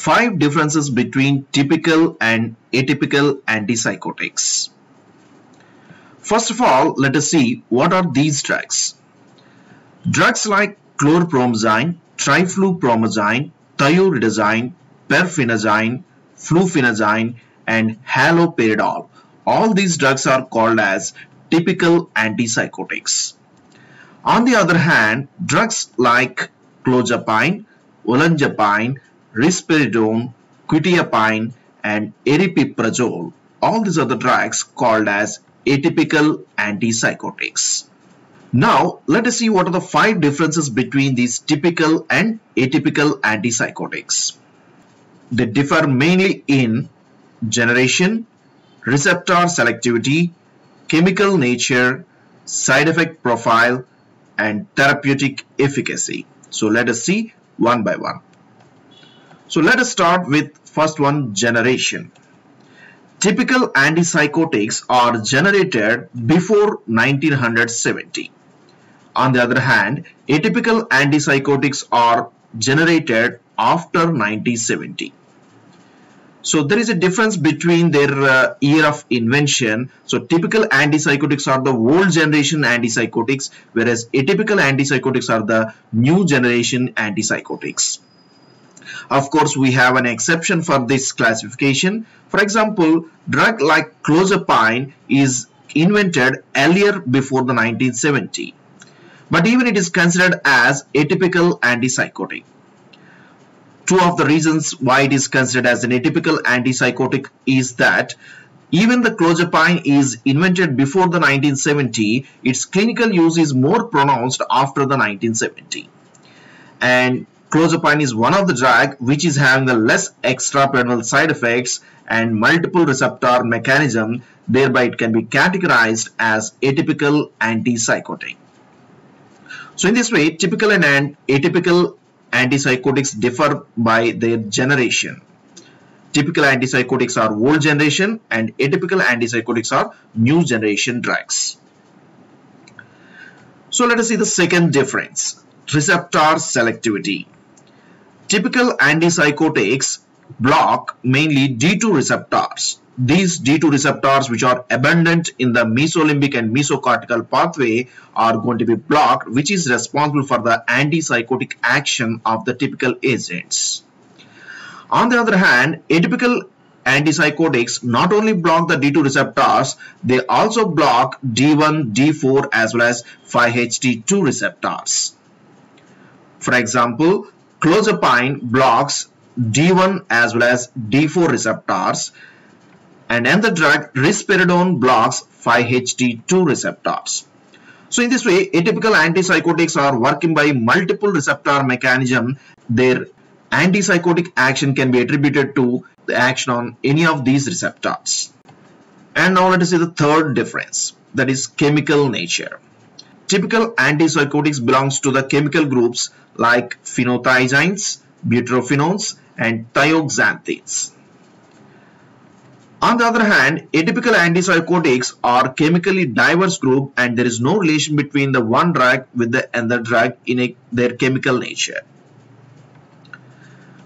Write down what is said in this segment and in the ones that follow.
five differences between typical and atypical antipsychotics. First of all, let us see what are these drugs. Drugs like chlorpromazine, triflupromazine, thioridazine, perphenazine, fluphenazine and haloperidol. All these drugs are called as typical antipsychotics. On the other hand, drugs like clozapine, olanzapine, risperidone, quetiapine and aripiprazole. All these are the drugs called as atypical antipsychotics. Now, let us see what are the five differences between these typical and atypical antipsychotics. They differ mainly in generation, receptor selectivity, chemical nature, side effect profile, and therapeutic efficacy. So let us see one by one. So let us start with first one generation. Typical antipsychotics are generated before 1970. On the other hand, atypical antipsychotics are generated after 1970. So there is a difference between their uh, year of invention. So typical antipsychotics are the old generation antipsychotics whereas atypical antipsychotics are the new generation antipsychotics. Of course, we have an exception for this classification. For example, drug like clozapine is invented earlier before the 1970. But even it is considered as atypical antipsychotic two of the reasons why it is considered as an atypical antipsychotic is that even the clozapine is invented before the 1970, its clinical use is more pronounced after the 1970. And clozapine is one of the drug which is having the less extrapyramidal side effects and multiple receptor mechanism, thereby it can be categorized as atypical antipsychotic. So in this way, typical and atypical antipsychotics differ by their generation. Typical antipsychotics are old generation and atypical antipsychotics are new generation drugs. So let us see the second difference. Receptor selectivity. Typical antipsychotics block mainly D2 receptors these D2 receptors which are abundant in the mesolimbic and mesocortical pathway are going to be blocked which is responsible for the antipsychotic action of the typical agents. On the other hand, atypical antipsychotics not only block the D2 receptors, they also block D1, D4 as well as 5-HT2 receptors. For example, clozapine blocks D1 as well as D4 receptors and another drug risperidone blocks 5-HT2 receptors. So in this way, atypical antipsychotics are working by multiple receptor mechanism. Their antipsychotic action can be attributed to the action on any of these receptors. And now let us see the third difference, that is chemical nature. Typical antipsychotics belongs to the chemical groups like phenothiazines, butyrophenones, and thioxanthenes. On the other hand, atypical antipsychotics are chemically diverse group and there is no relation between the one drug with the other drug in a, their chemical nature.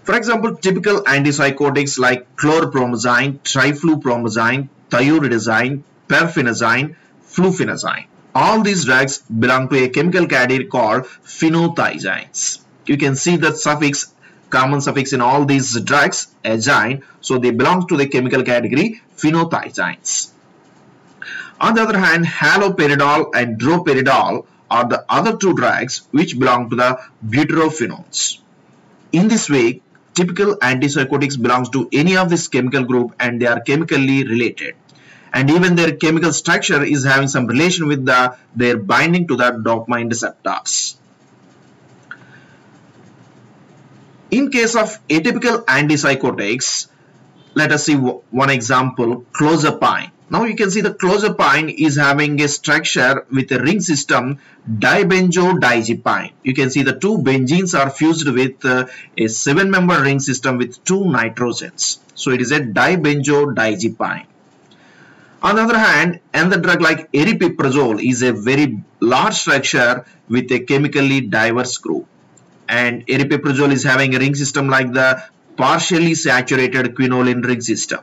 For example, typical antipsychotics like chlorpromazine, triflupromazine, thioridazine, perphenazine, fluphenazine. All these drugs belong to a chemical category called phenothiazines. You can see the suffix common suffix in all these drugs azine so they belong to the chemical category phenothiazines on the other hand haloperidol and droperidol are the other two drugs which belong to the butyrophenones. In this way typical antipsychotics belongs to any of this chemical group and they are chemically related and even their chemical structure is having some relation with the their binding to the dopamine receptors In case of atypical antipsychotics, let us see one example, clozapine. Now you can see the clozapine is having a structure with a ring system dibenzodiazepine. You can see the two benzenes are fused with uh, a seven member ring system with two nitrogens. So it is a dibenzodiazepine. On the other hand, another drug like aripiprazole is a very large structure with a chemically diverse group and aripiprazole is having a ring system like the partially saturated quinoline ring system.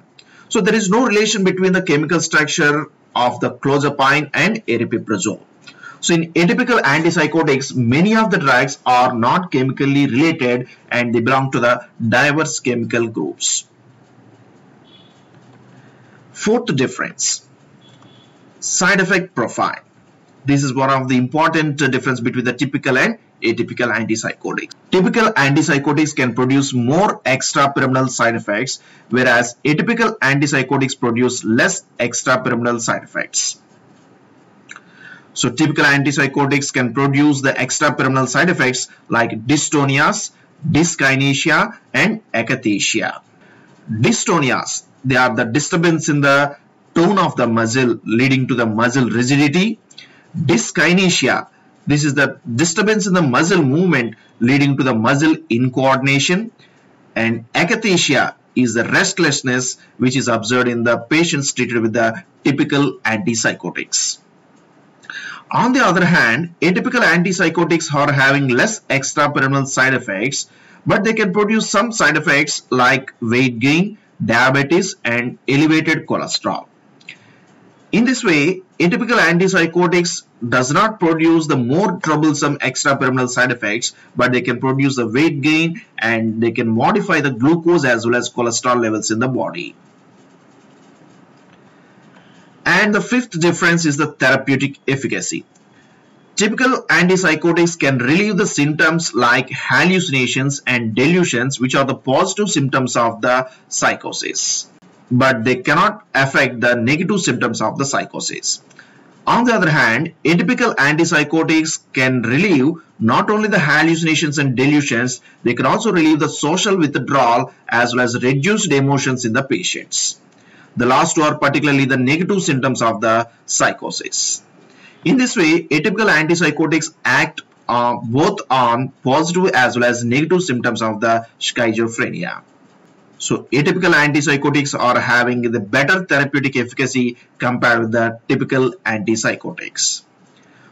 So there is no relation between the chemical structure of the clozapine and aripiprazole. So in atypical antipsychotics, many of the drugs are not chemically related and they belong to the diverse chemical groups. Fourth difference, side effect profile. This is one of the important difference between the typical and atypical antipsychotics. Typical antipsychotics can produce more extrapyramidal side effects, whereas atypical antipsychotics produce less extrapyramidal side effects. So typical antipsychotics can produce the extrapyramidal side effects like dystonias, dyskinesia and akathisia. Dystonias, they are the disturbance in the tone of the muscle leading to the muscle rigidity. Dyskinesia, this is the disturbance in the muscle movement leading to the muscle incoordination. And akathisia is the restlessness which is observed in the patients treated with the typical antipsychotics. On the other hand, atypical antipsychotics are having less extrapyramidal side effects, but they can produce some side effects like weight gain, diabetes, and elevated cholesterol. In this way, atypical antipsychotics does not produce the more troublesome extrapyramidal side effects, but they can produce the weight gain and they can modify the glucose as well as cholesterol levels in the body. And the fifth difference is the therapeutic efficacy. Typical antipsychotics can relieve the symptoms like hallucinations and delusions which are the positive symptoms of the psychosis. But they cannot affect the negative symptoms of the psychosis. On the other hand, atypical antipsychotics can relieve not only the hallucinations and delusions, they can also relieve the social withdrawal as well as reduced emotions in the patients. The last two are particularly the negative symptoms of the psychosis. In this way, atypical antipsychotics act uh, both on positive as well as negative symptoms of the schizophrenia. So atypical antipsychotics are having the better therapeutic efficacy compared with the typical antipsychotics.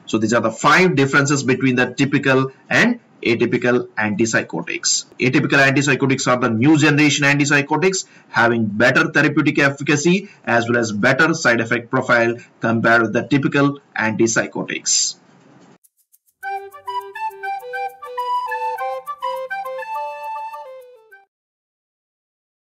So these are the five differences between the typical and atypical antipsychotics. Atypical antipsychotics are the new generation antipsychotics having better therapeutic efficacy as well as better side effect profile compared with the typical antipsychotics.